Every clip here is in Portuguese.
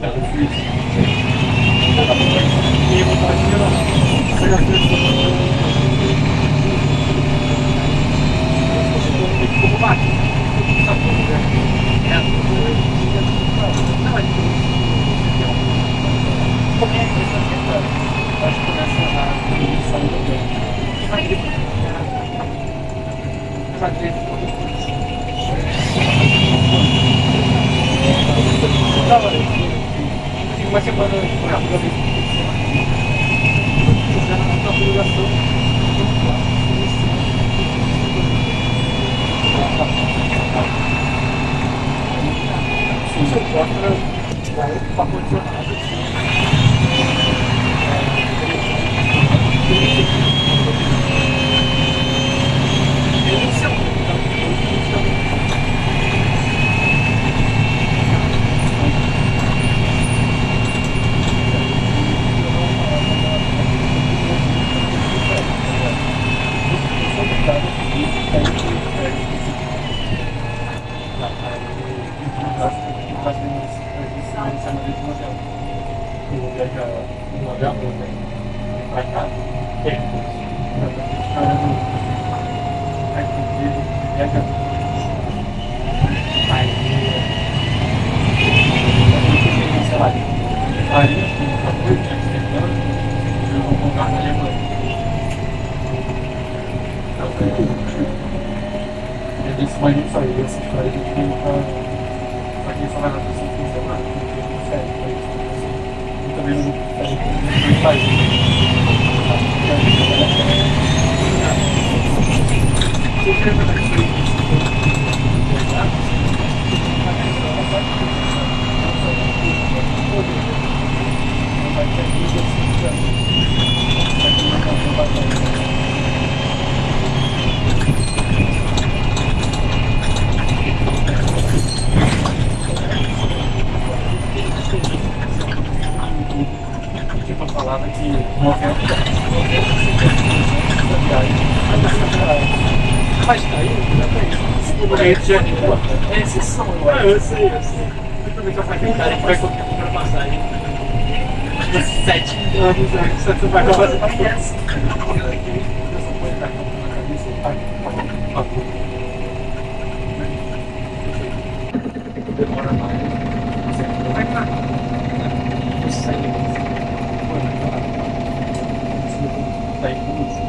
a gente pega o pelo juiz. E eu vou estar aqui, ó. Pega a frente como máquina. Sabe como é? É. Não, é Como é que está tentando? Acho que começa a sair do bem. Vai ele. Vai ele. Uma semana rápida vez. Já na divulgação. Você bota o pacote Esse é o Mas não só essa história de quem tá. Pra quem só vai na pessoa que quiser, mano, porque não serve pra isso. E também não serve pra fazer. Se eu querer fazer isso falava que 90 Mas tá aí, É exceção, eu acho. Eu sei, eu sei. Eu também já falei, cara, que vai qualquer comprar passagem. Sete anos você vai acabar fazendo essa. Demora mais. Você vai cá. Você sai está incluso.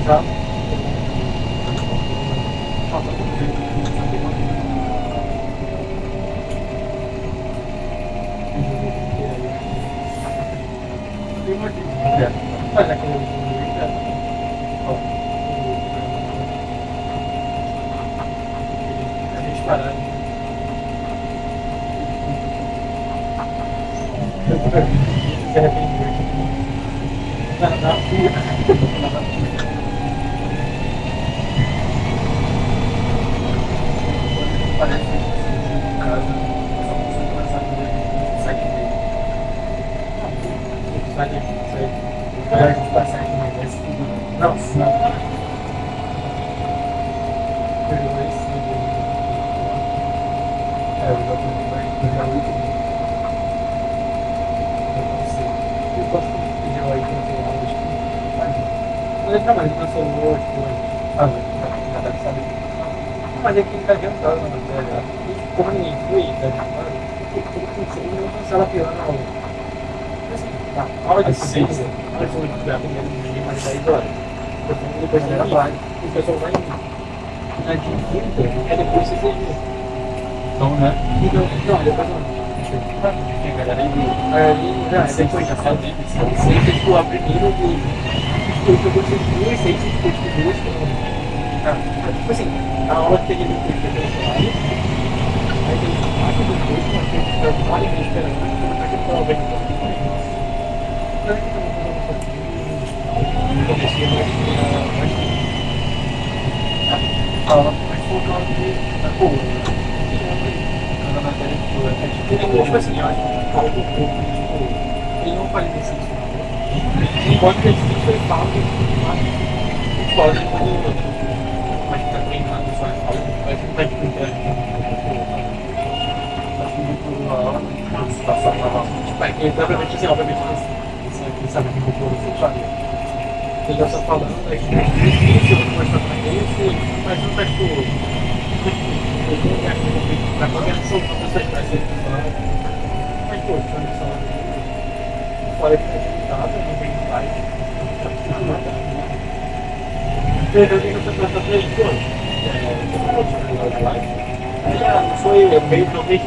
Então, falta Olha aquele parando. Se arrependeu. Na, na. Parece que a ver sai dele. Sai sai. Vai Não, não. Perdoa esse. É, eu já vou pegar muito. Eu não sei. Eu gosto de pedir aí pra ter aula de Mas ele trabalha com essa lua, tipo, sabe? Já deve saber. Mas é que ele tá adiantado na matéria. E como ninguém foi, tá adiantado, ele não cancela pior aula. Assim, tá, aula de ciência, aula de saúde, a primeira de mais 10 horas. Depois da tarde, o pessoal vai indo. Na de quinta, é depois de CCG. Então, né? Então, não, depois não. Tem a galera indo. Ali, já, depois já sabe. Ciência, tipo, a primeira de. Tipo, eu gostei de duas, ciência, tipo, duas, tipo assim, a aula que que tem pelo cenário, aí tem quatro dos dois, uma que fica uma hora e meia esperando, uma que fica bem com Não é que também fazendo um pouquinho, comecei a mais a aula mais focada na boa, cada matéria Ele, tipo assim, eu acho que o cara do corpo, tipo, ele não faz exercício. Enquanto exercício, ele fala que ele pode quando mas tá treinando só em fala, mas não tá tipo interagindo Acho muito a hora de situação na Tipo, é que obviamente assim, obviamente ele sabe que o corpo sexualidade ele já está falando, é difícil conversar com ele, mas não está tipo. Para qualquer pessoa que você vai ser mas pô, eles falam fora que é limitado, foi eu meio que eu dei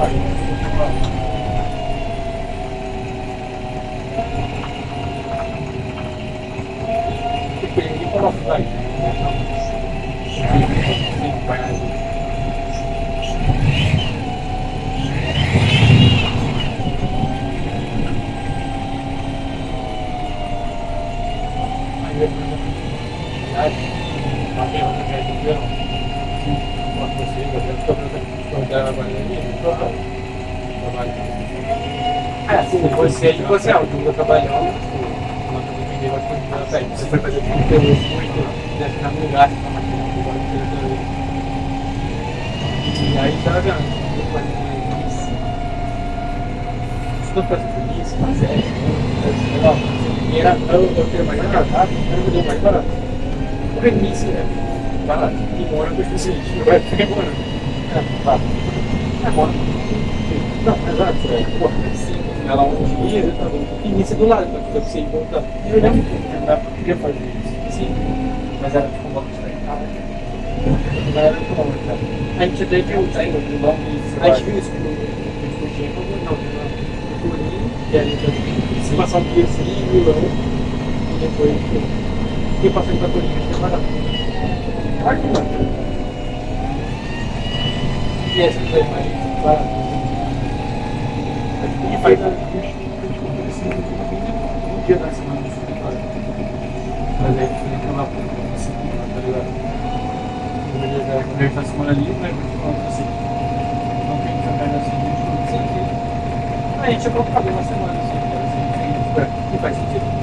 Thank you. É, sim, você, você é o Dunga trabalhando, uma coisa que eu que você foi fazer conteúdo muito, deve ficar no lugar, você tá maquiando, E aí tá vendo, eu isso. Se isso, mas é, legal, era, eu, eu tenho mais barato, eu deu mais barato. O início é barato, e mora com os ficar morando. É, barato. É bom. Não, é, pô, ela um dia, eu tava início do lado, então eu precisei voltar. Eu lembro que eu podia fazer isso. Sim, mas era tipo uma coisa Não era econômica. Né? A gente até viu isso. A gente viu isso no Discutimos, não, no Turim, que era em se passar um dia assim, em Milão, e depois eu passei pra acho que é barato. Claro que não. E essa foi mais barato faz um dia da semana do escritório. Mas aí tem aquela segunda, tá ligado? No meio da semana ali, né? Assim. Não tem que jogar assim, a gente A gente ia colocar uma semana assim, assim, e faz sentido.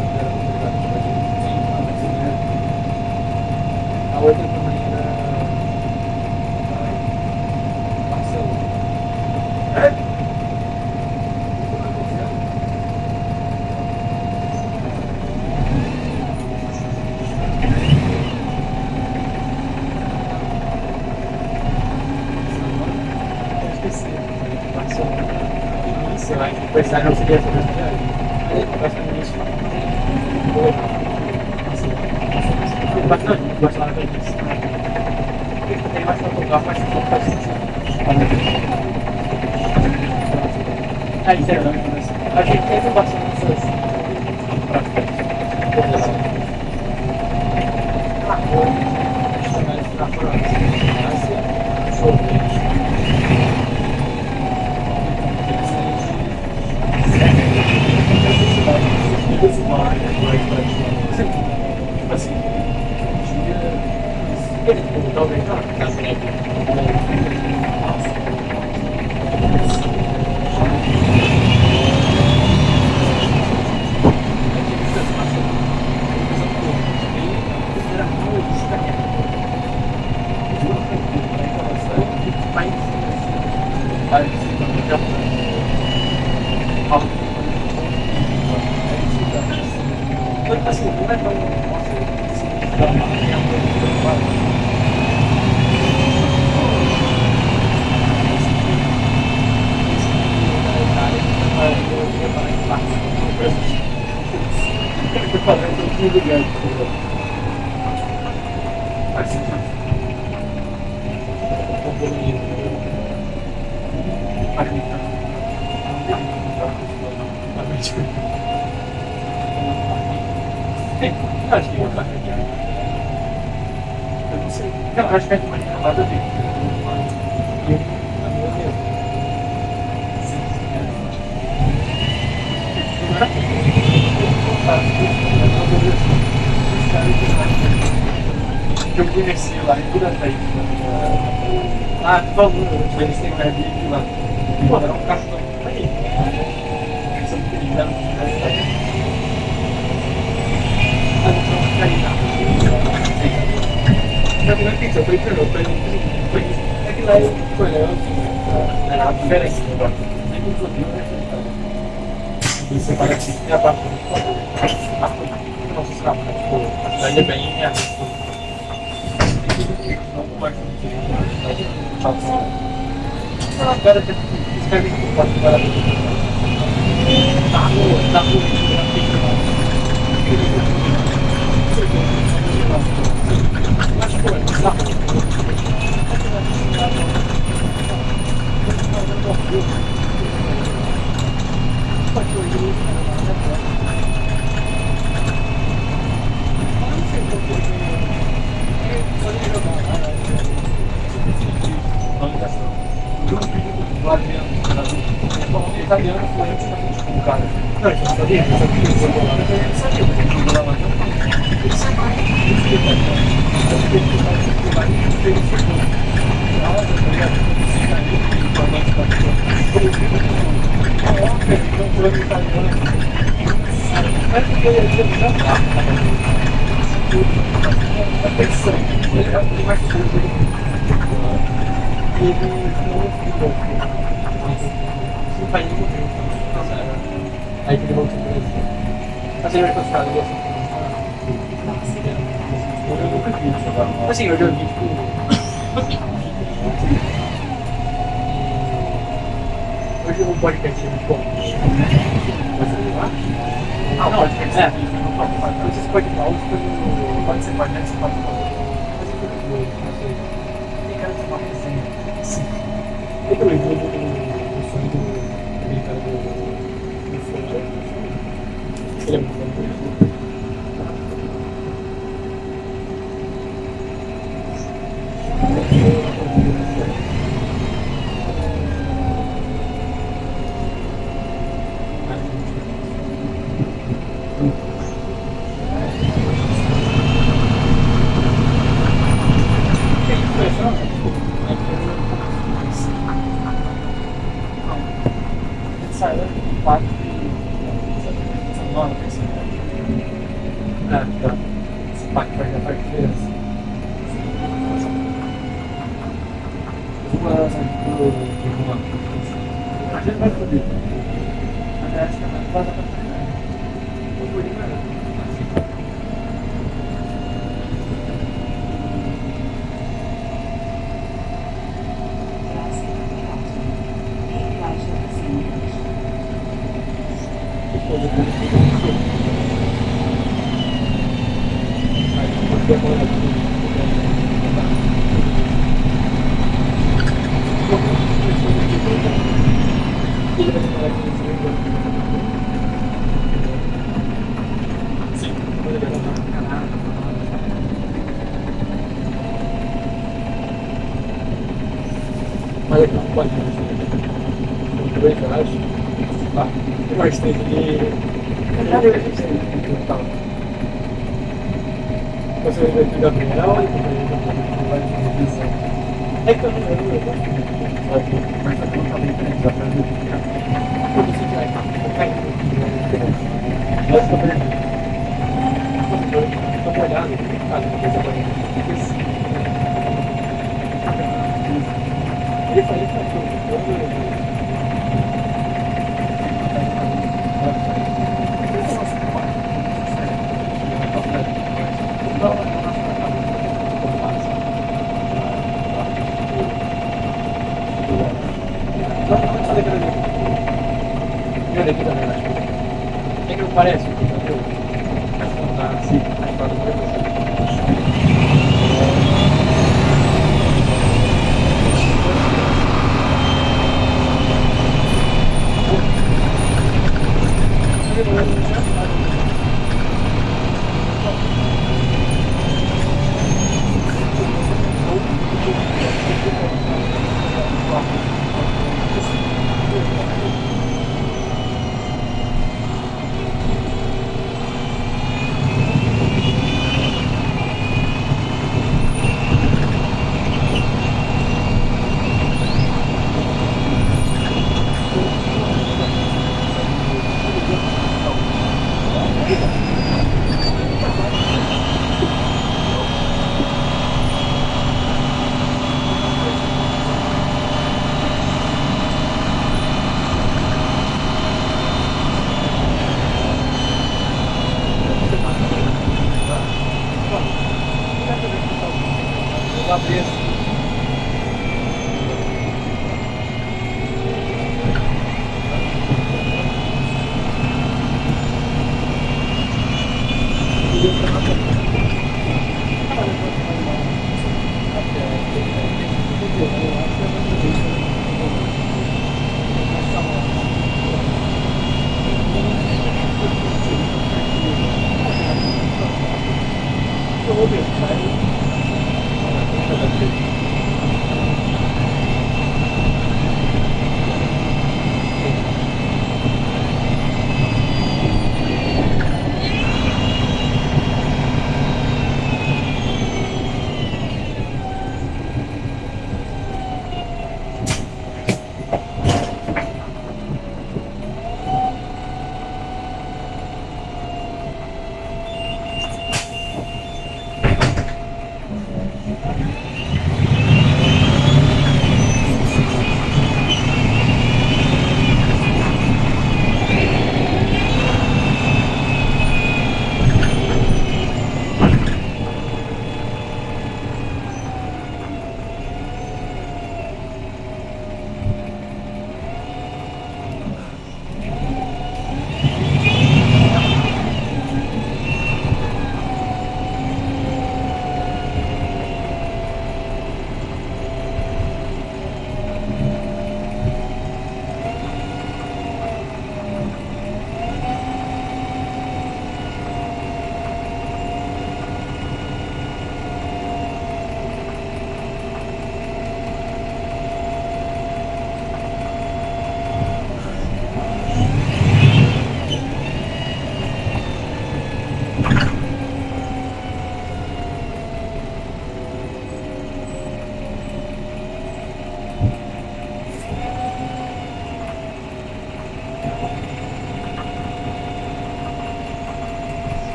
faz sentido. É, eu acho que eu vou Eu não sei. Não, acho que é de uma nada a ver. Eu, na minha mesma. Sim, sim. Agora, eu vou contar. Eu vou contar. Eu vou contar. Eu vou contar que eu conheci lá em. Né? Ah, tu falou, eles têm um Airbnb lá. Pô, era um cachorro aí. Essa pequenina, né? Ah, não, não, não, não. Na primeira pizza, foi pra eu, foi É que lá eu assim, era diferente. Nem muito ouvido, né? E fala assim, tem a parte do nosso escapa, tipo, a cidade é bem Agora escreve que pode agora na rua, na rua, Mas pô, na rua. Italiano fluente com o cara. Não, ele sabia, ele sabia, ele sabia, ele sabia, ele jogou lá Ele sabia, ele sabia, ele sabia, ele sabia, na ele não italiano. Mas porque ele ia me dar ele vai ser ele não ficou não faz nenhum tempo. Aí ele voltou pro Brasil. Mas ele vai continuar ali assim. Eu nunca vi isso agora. Assim, eu já vi tipo. Hoje o podcast é muito bom. Ah, não, podcast é. Você pode falar, pode ser podcast, você pode. Mas eu Tem cara de uma resenha. Sim. Eu vou sonho do Ele é muito bom. Silent, quatro nome desse Ah, tá. Esse pacto vai já faz diferença. Duas pro Juan. A gente vai poder. Mas acho que é mais fácil pra treinar. Vou por aí, Mas aqui, pode ir. Dois reais. Tá. Tem mais tem aqui. Cadê a gente tem? Tá. Você vai ver aqui Gabriel e também vai de revisão. É que eu não lembro. Aqui.